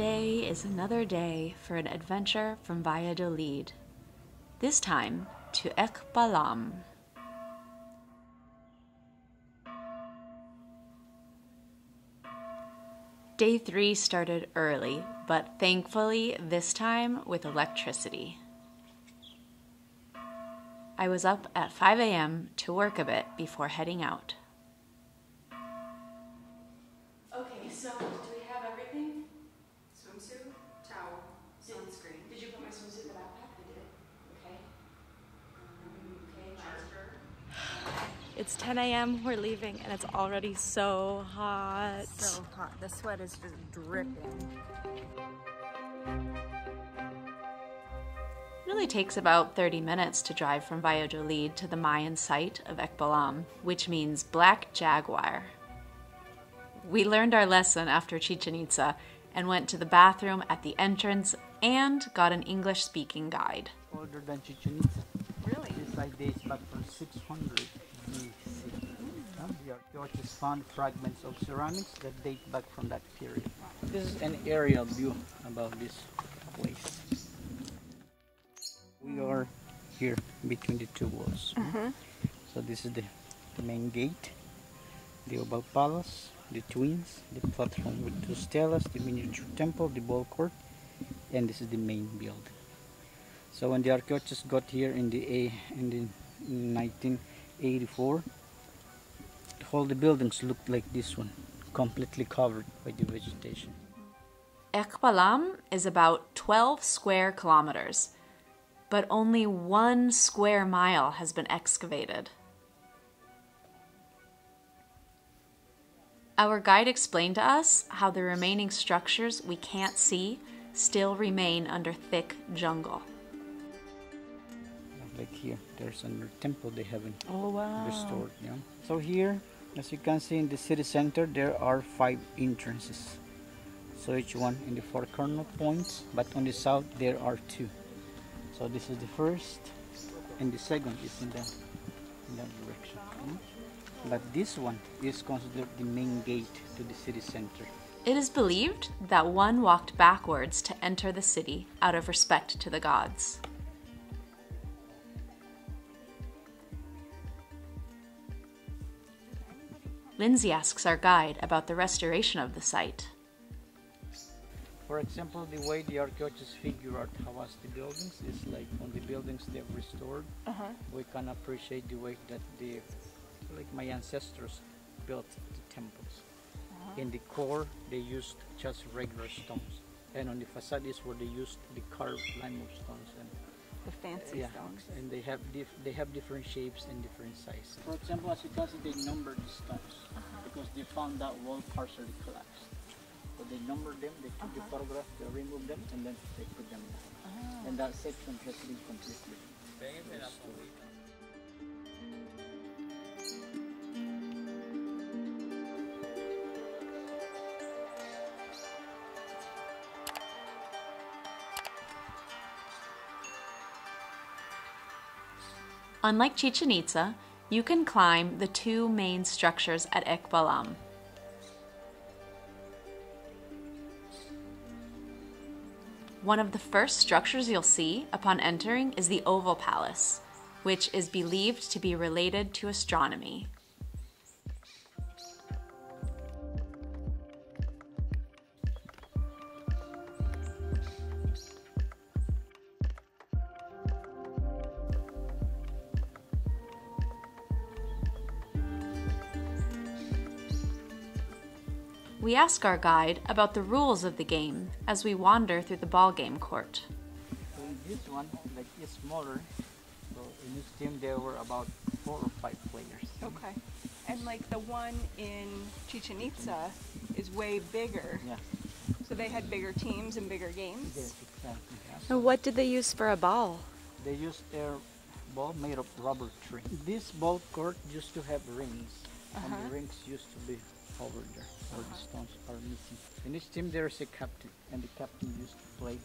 Today is another day for an adventure from Valladolid. This time to Ek Balam. Day three started early, but thankfully this time with electricity. I was up at 5 a.m. to work a bit before heading out. Okay, so do we have everything? Swimsuit, towel, sunscreen, Did you put my swimsuit in the backpack? I did. Okay. Um, okay. charger. It's 10 a.m. We're leaving, and it's already so hot. So hot. The sweat is just dripping. It only takes about 30 minutes to drive from Valladolid to the Mayan site of Ek Balam, which means black jaguar. We learned our lesson after Chichen Itza and went to the bathroom at the entrance and got an English speaking guide. older than Chichen Itza. Really? This site dates back from 600 you just found fragments of ceramics that date back from that period. This is an aerial view about this place. We are here between the two walls. Mm-hmm. So this is the, main gate, the oval palace, the twins, the platform with two stelas, the miniature temple, the ball court, and this is the main building. So when the archaeologists got here in the a in the 19 84 all the buildings looked like this one completely covered by the vegetation. Ek Balam is about 12 square kilometers but only one square mile has been excavated. Our guide explained to us how the remaining structures we can't see still remain under thick jungle. Like here, there's another temple they haven't Oh, wow. restored. Yeah. So here, as you can see in the city center, there are five entrances. So each one in the four cardinal points, but on the south there are two. So this is the first, and the second is in the in that direction. mm. But this one is considered the main gate to the city center. It is believed that one walked backwards to enter the city out of respect to the gods. Lindsay asks our guide about the restoration of the site. For example, the way the archaeologists figure out how was the buildings is like on the buildings they've restored, Uh-huh. we can appreciate the way that the like my ancestors built the temples. In the core, they used just regular stones, and on the facade is where they used the carved limestone stones and The fancy yeah, stones. and they have dif- they have different shapes and different sizes. For example, as you can see, they numbered the stones uh-huh. because they found that wall partially collapsed. So they numbered them, they took the uh-huh. photograph, they removed them, and then they put them down. Ah. And that section has been completely Unlike Chichen Itza, you can climb the two main structures at Ek Balam. One of the first structures you'll see upon entering is the Oval Palace, which is believed to be related to astronomy. We ask our guide about the rules of the game as we wander through the ballgame court. So in this one, like it's smaller. So in this team there were about four or five players. Okay. And like the one in Chichen Itza is way bigger. Yeah. So they had bigger teams and bigger games. Yes, exactly. yeah. And what did they use for a ball? They used their ball made of rubber tree. This ball court used to have rings, and Uh-huh. the rings used to be over there, where the stones are missing. In each team, there is a captain, and the captain used to play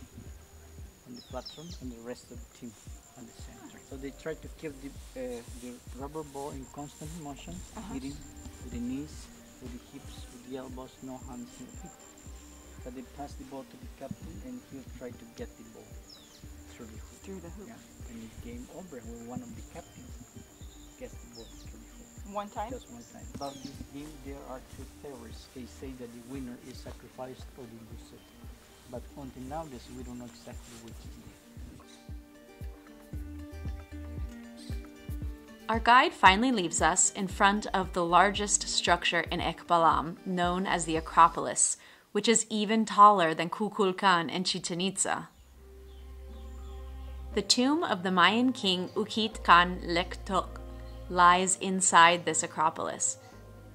on the platform, and the rest of the team on the center. So they try to keep the uh, the rubber ball in constant motion, Uh-huh. hitting with the knees, with the hips, with the elbows, no hands, no feet. So they pass the ball to the captain and he'll try to get the ball through the hoop. Through the hoop. Yeah. And it's game over when one of the captains gets the ball through the hoop. One time? Just one time. About this game, there are two theories. They say that the winner is sacrificed or the loser. But until now, this we don't know exactly which is it. Our guide finally leaves us in front of the largest structure in Ek Balam, known as the Acropolis, which is even taller than Kukulkan and Chichen Itza. The tomb of the Mayan king Ukit Khan Lektok lies inside this Acropolis,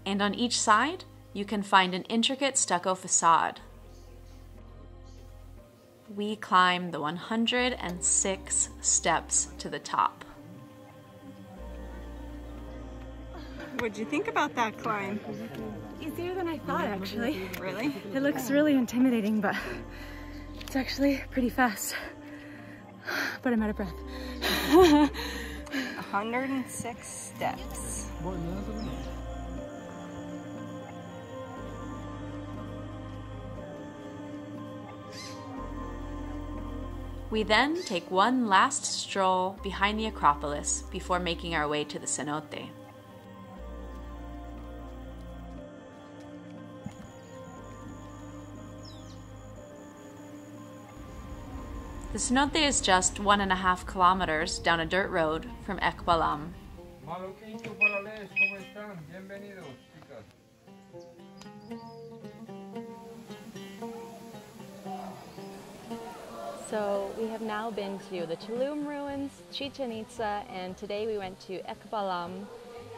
and on each side you can find an intricate stucco facade. We climb the 106 steps to the top. What'd you think about that climb? Easier than I thought, actually. Really? It looks really intimidating, but it's actually pretty fast. But I'm out of breath. 106 steps. We then take one last stroll behind the Acropolis before making our way to the cenote. Cenote is just one and a half kilometers down a dirt road from Ek Balam. So we have now been to the Tulum ruins, Chichen Itza, and today we went to Ek Balam.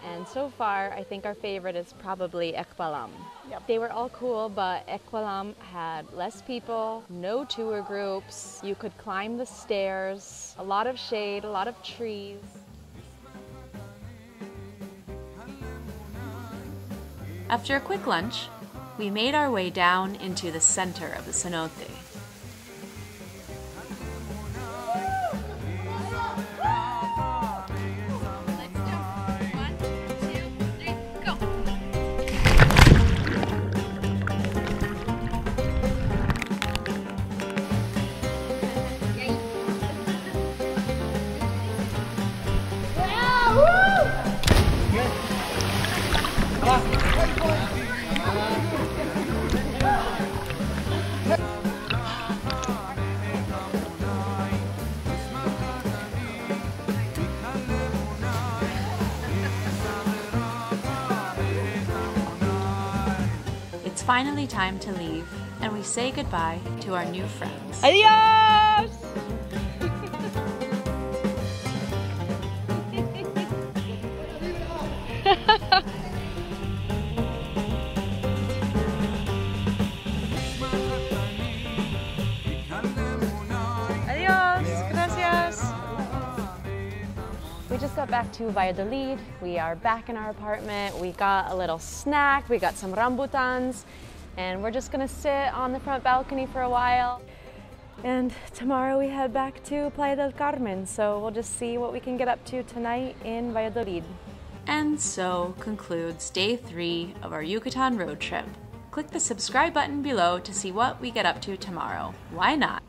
And so far, I think our favorite is probably Ek Balam. Yep. They were all cool, but Ek Balam had less people, no tour groups. You could climb the stairs, a lot of shade, a lot of trees. After a quick lunch, we made our way down into the center of the cenote. It's finally time to leave, and we say goodbye to our new friends. Adios! Just got back to Valladolid. We are back in our apartment. We got a little snack. We got some rambutans. And we're just gonna sit on the front balcony for a while. And tomorrow we head back to Playa del Carmen. So we'll just see what we can get up to tonight in Valladolid. And so concludes day three of our Yucatan road trip. Click the subscribe button below to see what we get up to tomorrow. Why not?